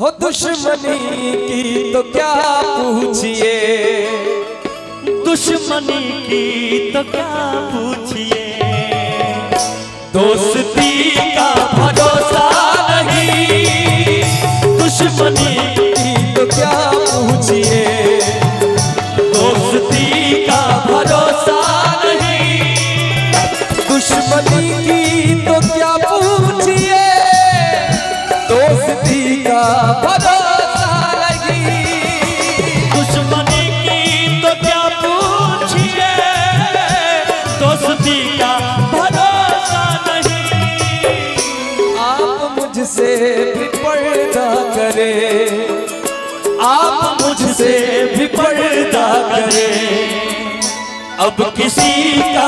हो दुश्मनी की तो क्या पूछिए? दुश्मनी की तो क्या पूछिए? दोस्ती का भरोसा नहीं। दुश्मनी की तो क्या भी पर्दा करें। अब किसी का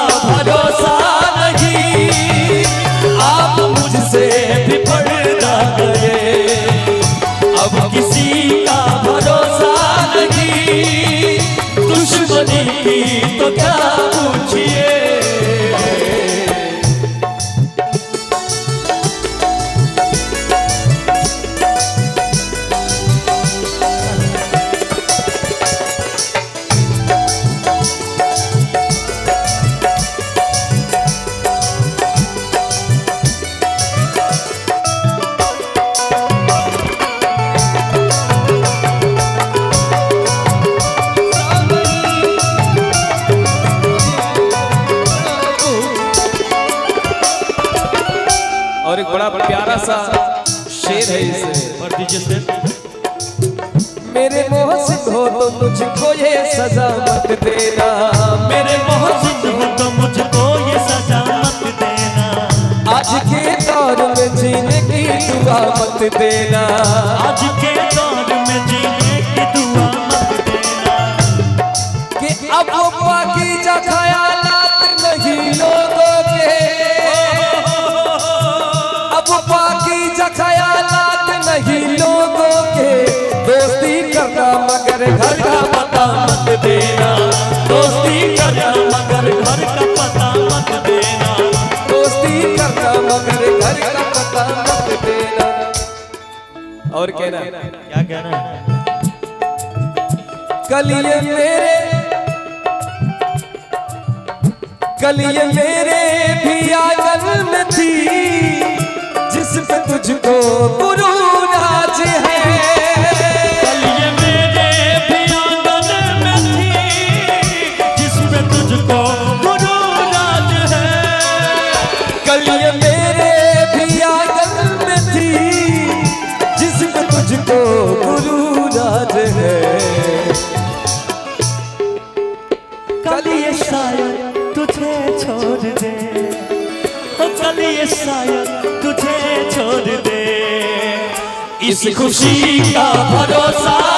शेर मेरे मोहसिन हो तो मुझको ये सजा मत देना। मेरे मोहसिन हो तो मुझको ये सजा मत देना। आज के दौर में जीने की दुआ मत देना। आज के दौर में जीने की दुआ मत देना। कि अब वो पाकीज़ा ख्यालात और कहना। क्या कहना है? कल ये मेरे कल ये मेरे भी आँगन में थी। खुशी का भरोसा।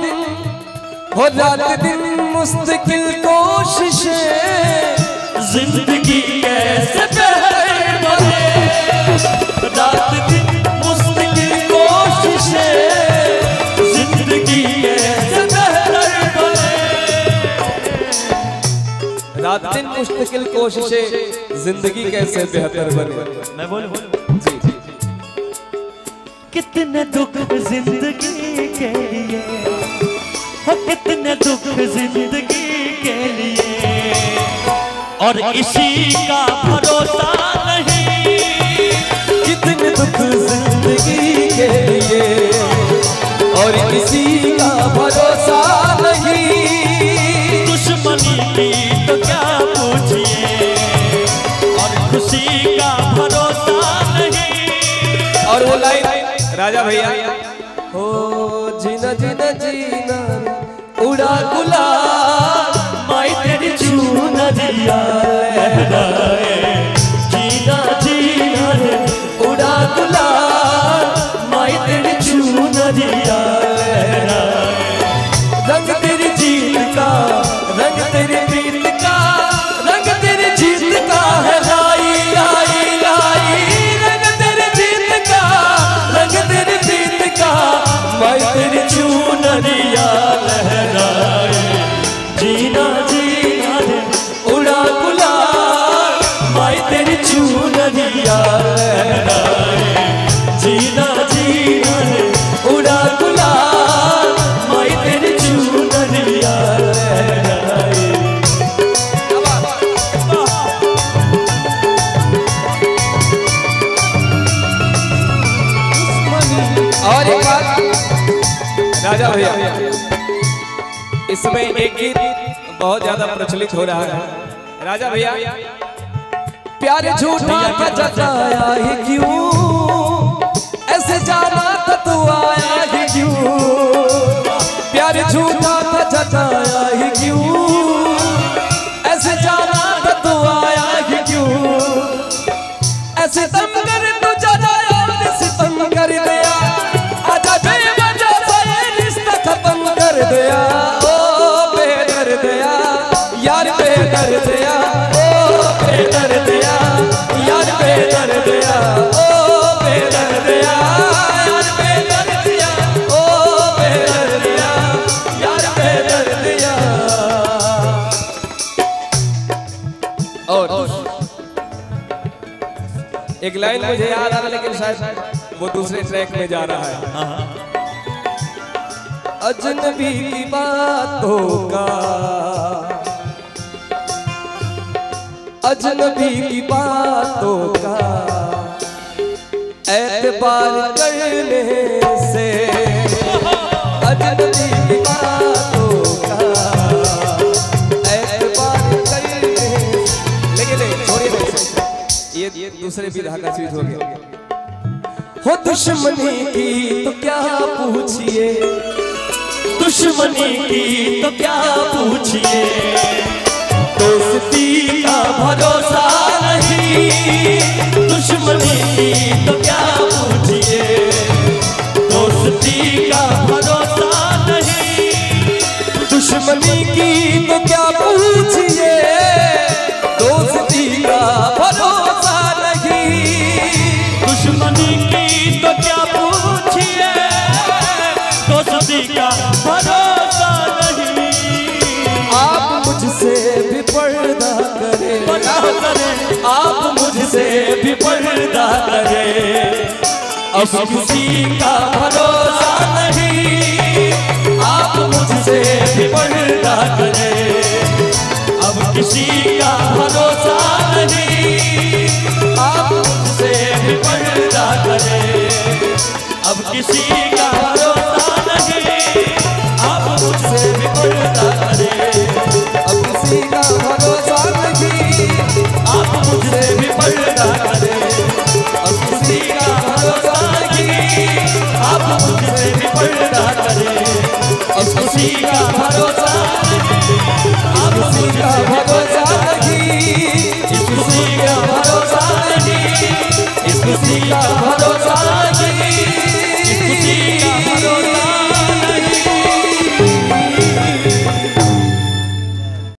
दिन हो रात दिन मुस्तकिल कोशिशें। ज़िंदगी कैसे रात दिन मुस्तकिल कोशिशें। ज़िंदगी कैसे बहर बने रात दिन मुस्तकिल कोशिशें। ज़िंदगी कैसे बेहतर बने। मैं बोलूँ? जी जी इतने दुख ज़िंदगी के लिए। और इसी का भरोसा नहीं। कितने दुख ज़िंदगी के लिए। और इसी का भरोसा नहीं। दुश्मनी की तो क्या पूछिए? और खुशी का भरोसा नहीं। और वो लाइन राजा भैया। हो जीना जीना जीना उड़ा गुलाल माई तेरी चूनरिया लहराए जीना जीना उड़ा गुलाल। इसमें एक गीत बहुत ज़्यादा प्रचलित हो रहा है। राजा भैया प्यार झूठा का जताया ही क्यों? ऐसे जाना तो तू आया ही क्यों? प्यार झूठा था जताया ही क्यों? ऐसे जाना तो तू आया लाइन मुझे याद आ रहा लेकिन शायद वो दूसरे ट्रैक में जा रहा है। अजनबी की बातों का। अजनबी की बातों का। ऐतबार करने से। दूसरे विधा का चीज़ हो गया। हो दुश्मनी की तो क्या पूछिए? दुश्मनी की तो क्या पूछिए? करें आप मुझसे भी पर्दा करें। अब किसी का भरोसा नहीं, आप मुझसे भी पर्दा करें। अब किसी का भरोसा नहीं, आप मुझसे भी पर्दा करें। अब किसी का का भरोसा भरोसा नहीं भरोसा नहीं किसी का